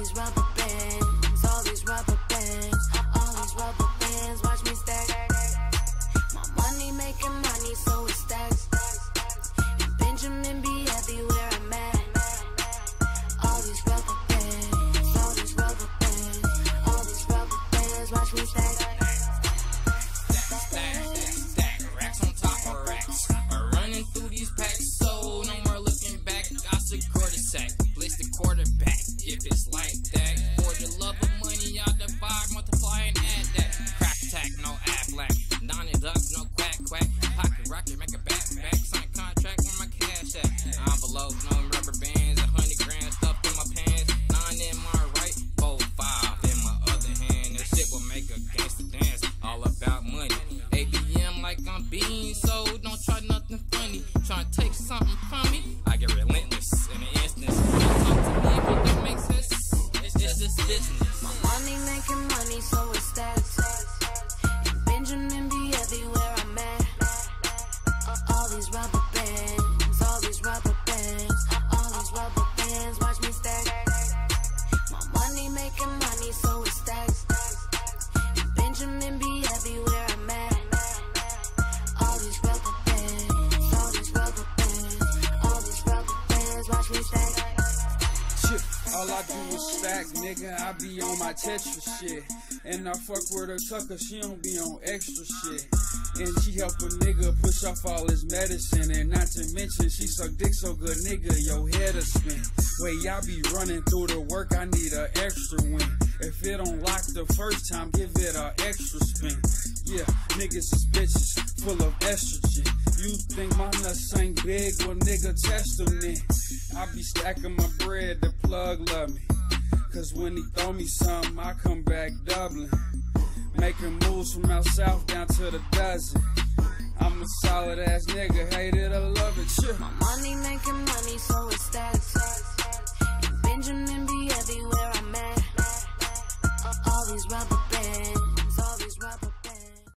these rubber life. business. My money making money, so it's stacks. And Benjamin be everywhere I'm at. Uh, all these rubber bands, all these rubber bands, all these rubber bands. Watch me stack. My money making money, so it's stacks. All I do is stack, nigga. I be on my Tetris shit. And I fuck with her tucker, she don't be on extra shit. And she help a nigga push off all his medicine. And not to mention, she suck dick so good, nigga, your head a spin. Wait, y'all be running through the work, I need a extra win. If it don't lock the first time, give it a extra spin. Yeah, niggas is bitches, full of estrogen. You think my nuts ain't big? Well, nigga, test them then. I be stacking my bread, the plug love me. Cause when he throw me something, I come back doubling. Making moves from out south down to the dozen. I'm a solid ass nigga, hate it or love it,